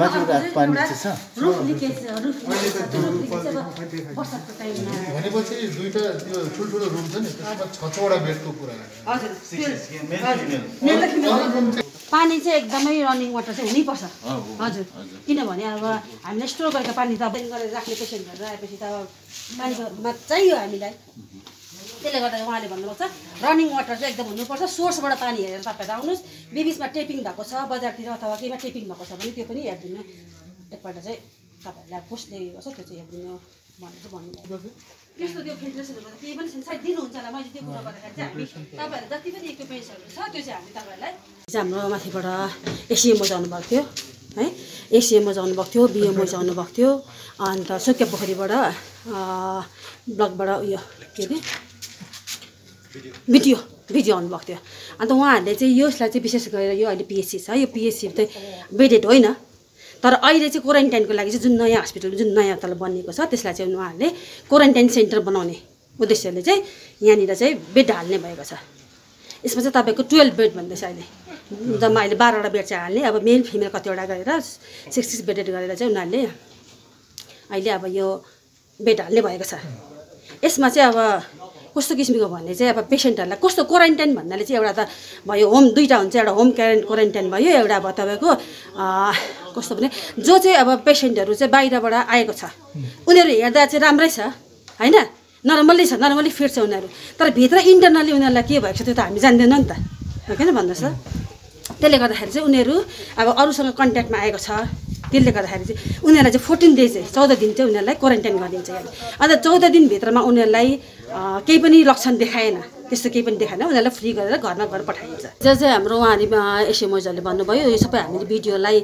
माथिबाट पानी चाहिँ छ। रुफ लिकेज रुफ बर्सातको टाइममा। भनेपछि दुईटा त्यो ठुल्ठुलो रुम छ नि त्यसमा छ छवटा बेडको कुरा हजुर पानी चाहिँ एकदमै रनिङ वाटर चाहिँ हुनैपर्छ। हजुर। किनभने अब हामीले स्टोर गरेको पानी त बेन गरेर राख्ने पेसेन्टहरू आएपछि त अब पानीको चाहियो हामीलाई। त्यसले गर्दा उहाँले भन्नुभएको छ रनिङ वाटर चाहिँ एकदम हुनुपर्छ। सोर्सबाट पानी हेरेर तपाईँहरू आउनुहोस्। बिबिचमा टेपिङ भएको छ बजारतिर अथवा केहीमा टेपिङ भएको छ भने त्यो पनि हेरिदिनु। एकपल्ट चाहिँ तपाईँहरूलाई पोस्टले गर्छ त्यो चाहिँ हेरिदिनु भनेर चाहिँ भन्नुभएको त्यस्तो त्यो फिल्ट्रेसनहरू त केही पनि छैन सायद दिनुहुन्छ होला। मैले त्यो कुरा गर्दाखेरि चाहिँ हामी तपाईँहरू जति पनि इक्विपमेन्ट्सहरू छ त्यो चाहिँ हामी तपाईँहरूलाई चाहिँ हाम्रो माथिबाट एसिएमओ जानुभएको थियो है? एसिएमओ जानुभएको थियो बिएमओ जानुभएको थियो। अन्त सुकिया पोखरीबाट अँ, ब्लकबाट उयो के अरे? भिडियो भिडियो आउनुभएको थियो। अन्त उहाँहरूले चाहिँ यसलाई चाहिँ विशेष गरेर यो अहिले पिएचसी छ। यो पिएचसी चाहिँ बेडेड होइन। तर अहिले चाहिँ क्वारेन्टाइनको लागि चाहिँ जुन नयाँ हस्पिटल जुन नयाँ तल बनिएको छ त्यसलाई चाहिँ उहाँहरूले क्वारेन्टाइन सेन्टर बनाउने उद्देश्यले चाहिँ यहाँनिर चाहिँ बेड हाल्ने भएको छ। यसमा चाहिँ तपाईँको टुवेल्भ बेड भन्दैछ अहिले। जम्मा अहिले बाह्रवटा बेड चाहिँ हाल्ने। अब मेल फिमेल कतिवटा गरेर सिक्स सिक्स बेडेड गरेर चाहिँ उनीहरूले अहिले अब यो बेड हाल्ने भएको छ। यसमा चाहिँ अब कस्तो किसिमको भन्ने चाहिँ अब पेसेन्टहरूलाई कस्तो क्वारेन्टाइन भन्नाले चाहिँ एउटा त भयो होम दुईवटा हुन्छ एउटा होम क्यारेन्ट क्वारेन्टाइन भयो एउटा अब तपाईँको कस्तो भने जो चाहिँ अब पेसेन्टहरू चाहिँ बाहिरबाट आएको छ उनीहरू हेर्दा चाहिँ राम्रै छ होइन? नर्मल्ली छ नर्मल्ली फिट छ उनीहरू। तर भित्र इन्टरनल्ली उनीहरूलाई के भएको छ त्यो त हामी जान्दैनौँ नि त। हो किन भन्नुहोस् त? त्यसले गर्दाखेरि चाहिँ उनीहरू अब अरूसँग कन्ट्याक्टमा आएको छ। त्यसले गर्दाखेरि चाहिँ उनीहरूलाई चाहिँ फोर्टिन डेज चाहिँ चौध दिन चाहिँ उनीहरूलाई क्वारेन्टाइन गरिदिन्छ अन्त चौध दिनभित्रमा उनीहरूलाई केही पनि लक्षण देखाएन। त्यस्तो केही पनि देखाएन। उनीहरूलाई फ्री गरेर घरमा गएर पठाइन्छ। जो चाहिँ हाम्रो उहाँले एसएमओजहरूले भन्नुभयो यो सबै हामीले भिडियोलाई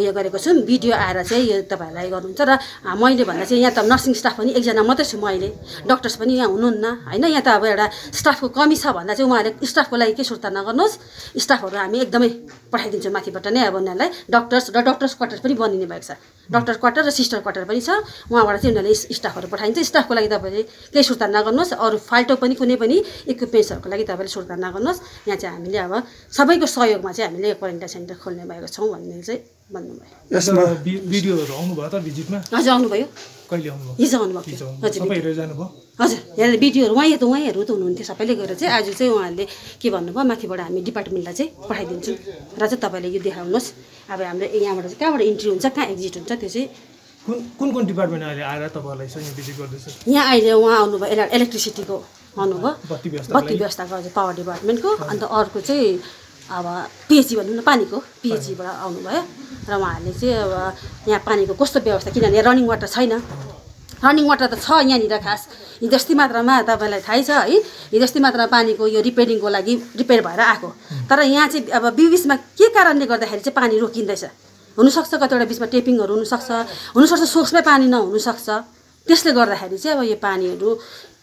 उयो गरेको छौँ। भिडियो आएर चाहिँ यो तपाईँहरूलाई गर्नुहुन्छ र मैले भन्दा चाहिँ यहाँ त नर्सिङ स्टाफ पनि एकजना मात्रै छु म अहिले। डक्टर्स पनि यहाँ हुनुहुन्न होइन? यहाँ त अब एउटा स्टाफको कमी छ भन्दा चाहिँ उहाँले स्टाफको लागि के सुर्ता नगर्नुहोस्। स्टाफहरू हामी एकदमै पठाइदिन्छौँ माथिबाट नै अब उनीहरूलाई। डक्टर्स र डक्टर्स क्वार्टर पनि बनिने भएको छ। डक्टर क्वार्टर र सिस्टर क्वार्टर पनि छ। उहाँबाट चाहिँ उनीहरूले स्टाफहरू पठाइन्छ। स्टाफको लागि तपाईँले केही सुर्ता नगर्नुहोस्। अरू फाल्टो पनि कुनै पनि इक्विपमेन्ट्सहरूको लागि तपाईँले सुर्ता नगर्नुहोस्। यहाँ चाहिँ हामीले अब सबैको सहयोगमा चाहिँ हामीले क्वारेन्टाइन सेन्टर खोल्ने भएको छौँ भन्ने चाहिँ भन्नुभयो। यसमा भिडियोहरू आउनुभयो त भिजिटमा? हजुर आउनुभयो। कहिले आउनुभयो? हिजो आउनुभयो। हजुर हजुर हेरेर भिडियोहरू उहाँ त उहाँहरू त हुनुहुन्थ्यो सबैले गएर चाहिँ। आज चाहिँ उहाँहरूले के भन्नुभयो माथिबाट हामी डिपार्टमेन्टलाई चाहिँ पठाइदिन्छौँ। र चाहिँ तपाईँले यो देखाउनुहोस्। अब हाम्रो यहाँबाट चाहिँ कहाँबाट इन्ट्री हुन्छ कहाँ एक्जिट हुन्छ त्यो चाहिँ कुन कुन कुन डिपार्टमेन्ट अहिले आएर तपाईँहरूलाई चाहिँ भिजिट गर्दैछ? यहाँ अहिले उहाँ आउनुभयो इले इलेक्ट्रिसिटीको। आउनुभयो बत्ती व्यवस्था हजुर पावर डिपार्टमेन्टको। अन्त अर्को चाहिँ अब पिएचई भनौँ न पानीको। पिएचईबाट आउनुभयो। र उहाँहरूले चाहिँ अब यहाँ पानीको कस्तो व्यवस्था किनभने यहाँ रनिङ वाटर छैन। रनिङ वाटर त छ यहाँनिर खास। हिजोस्ती मात्रामा तपाईँलाई थाहै छ है। हिजोस्ती मात्रामा पानीको यो रिपेयरिङको लागि रिपेयर भएर आएको। तर यहाँ चाहिँ अब बिचमा के कारणले गर्दाखेरि चाहिँ पानी रोकिँदैछ? हुनसक्छ कतिवटा बिचमा टेपिङहरू हुनसक्छ। हुनसक्छ सोर्समै पानी नहुनसक्छ। त्यसले गर्दाखेरि चाहिँ अब यो पानीहरू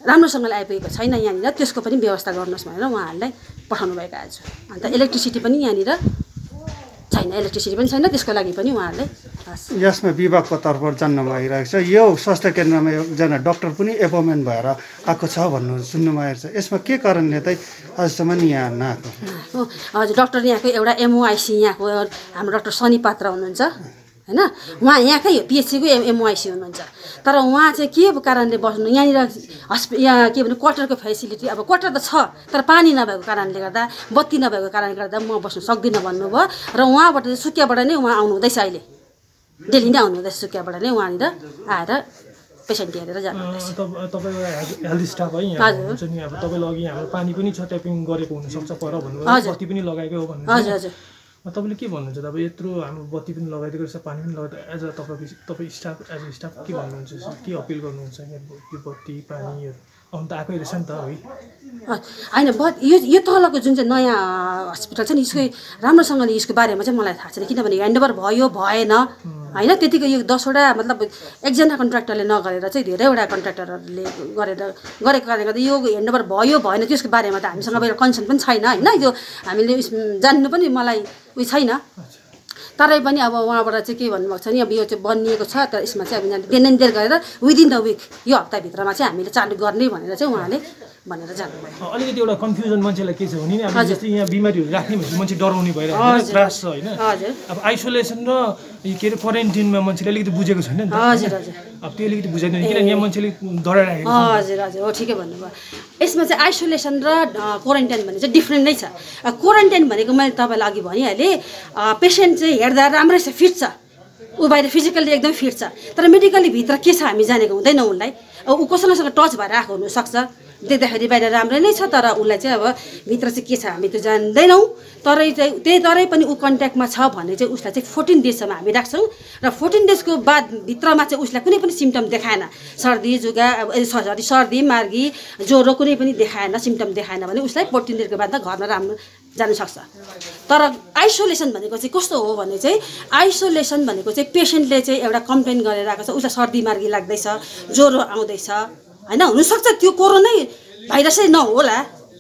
राम्रोसँगले आइपुगेको छैन यहाँनिर त्यसको पनि व्यवस्था गर्नुहोस् भनेर उहाँहरूलाई पठाउनु भएको आज अन्त इलेक्ट्रिसिटी पनि यहाँनिर छैन इलेक्ट्रिसिटी पनि छैन त्यसको लागि पनि उहाँहरूले यसमा विभागको तर्फबाट जान्न भइरहेको छ। यो स्वास्थ्य केन्द्रमा एकजना डक्टर पनि एपोइन्टमेन्ट भएर आएको छ भन्नु सुन्नु भइरहेको छ। यसमा के कारणले चाहिँ आजसम्म यहाँ नआएको? हजुर डक्टर यहाँको एउटा एमओआइसी यहाँको हाम्रो डक्टर सनी पात्र हुनुहुन्छ। होइन उहाँ यहाँकै हो पिएचसीको एम एमओआइसी हुनुहुन्छ। तर उहाँ चाहिँ के कारणले बस्नु? यहाँनिर हस्पि यहाँ के भने क्वार्टरको फेसिलिटी अब क्वार्टर त छ तर पानी नभएको कारणले गर्दा बत्ती नभएको कारणले गर्दा म बस्नु सक्दिनँ भन्नुभयो। र उहाँबाट चाहिँ सुकियाबाट नै उहाँ आउनु हुँदैछ अहिले। डेली नै आउनु हुँदैछ सुकियाबाट नै उहाँनिर आएर पेसेन्ट हेरेर यहाँ हजुर। पानी पनि छ ट्यापिङ गरेको हुनसक्छ पर भन्नुभयो। पनि लगाएकै हो हजुर हजुर। तपाईँले के भन्नुहुन्छ? अब यत्रो हाम्रो बत्ती पनि लगाइदिएको रहेछ पानी पनि लगाइदिएको एज अ तपाईँको तपाईँ स्टाफ एज अ स्टाफ के भन्नुहुन्छ के अपिल गर्नुहुन्छ यो बत्ती पानीहरू? आउनु त आएकै रहेछ नि त है। होइन बट यो यो तलको जुन चाहिँ नयाँ हस्पिटल छ नि यसको राम्रोसँगले यसको बारेमा चाहिँ मलाई थाहा छैन। किनभने ह्यान्डओभर भयो भएन। होइन त्यतिको यो दसवटा मतलब एकजना कन्ट्र्याक्टरले नगरेर चाहिँ धेरैवटा कन्ट्र्याक्टरहरूले गरेर गरेको कारणले गर्दा यो ह्यान्डओभर भयो भएन त्यसको बारेमा त हामीसँग एउटा कन्सर्न पनि छैन होइन? यो हामीले जान्नु पनि मलाई उयो छैन। तरै पनि अब उहाँबाट चाहिँ के भन्नुभएको छ नि अब यो चाहिँ बनिएको छ तर यसमा चाहिँ अब एन्ड देयर गरेर विदिन द विक यो हप्ताभित्रमा चाहिँ हामीले चालु गर्ने भनेर चाहिँ उहाँले भनेर जानुभयो। अलिकति एउटा कन्फ्युजन मान्छेलाई के छ भने नि अब। जस्तै यहाँ बिमारीहरू राख्ने भनेपछि मान्छे डराउने हजुर। त्रास छ होइन। हजुर। अब आइसोलेसन र के अरे क्वारेन्टिनमा मान्छेले अलिकति बुझेको छैन नि त। हजुर हजुर। अब त्यो अलिकति बुझाइदिनु किनभने यहाँ मान्छेले डराइराखेको छ। हजुर हजुर हो ठिकै भन्नुभयो। यसमा चाहिँ आइसोलेसन र क्वारेन्टाइन भने चाहिँ डिफ्रेन्ट नै छ। क्वारेन्टाइन भनेको मैले तपाईँलाई अघि भनिहालेँ पेसेन्ट चाहिँ हेर्दा राम्रै छ फिट छ। ऊ बाहिर फिजिकल्ली एकदम फिट छ। तर मेडिकल्ली भित्र के छ हामी जानेको हुँदैन उसलाई अब ऊ कसैसँग टच भएर आएको हुनसक्छ। देख्दाखेरि बाहिर राम्रै नै छ तर उसलाई चाहिँ अब भित्र चाहिँ के छ हामी त्यो जान्दैनौँ। तरै चाहिँ त्यही तरै पनि ऊ कन्ट्याक्टमा छ भने चाहिँ उसलाई चाहिँ फोर्टिन डेजसम्म हामी राख्छौँ। र फोर्टिन डेजको बाद भित्रमा चाहिँ उसलाई कुनै पनि सिम्टम देखाएन। सर्दी जुगा अब सरी सर्दी मार्गी ज्वरो कुनै पनि देखाएन सिम्टम देखाएन भने उसलाई फोर्टिन डेजको बाद घरमा राम्रो सक्छ। तर आइसोलेसन भनेको चाहिँ कस्तो हो भने चाहिँ आइसोलेसन भनेको चाहिँ पेसेन्टले चाहिँ एउटा कम्प्लेन गरेर आएको छ उसलाई सर्दी मार्गी लाग्दैछ ज्वरो आउँदैछ। होइन हुनसक्छ त्यो कोरोनै भाइरसै नहोला।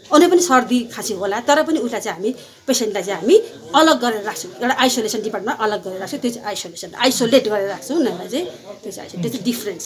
अझै पनि सर्दी खाँसी होला तर पनि उसलाई चाहिँ हामी पेसेन्टलाई चाहिँ हामी अलग गरेर राख्छौँ। एउटा आइसोलेसन डिपार्टमेन्टमा अलग गरेर राख्छौँ त्यो चाहिँ आइसोलेसन आइसोलेट गरेर राख्छौँ उनीहरूलाई चाहिँ। त्यो चाहिँ आइसोलेट त्यो चाहिँ डिफ्रेन्स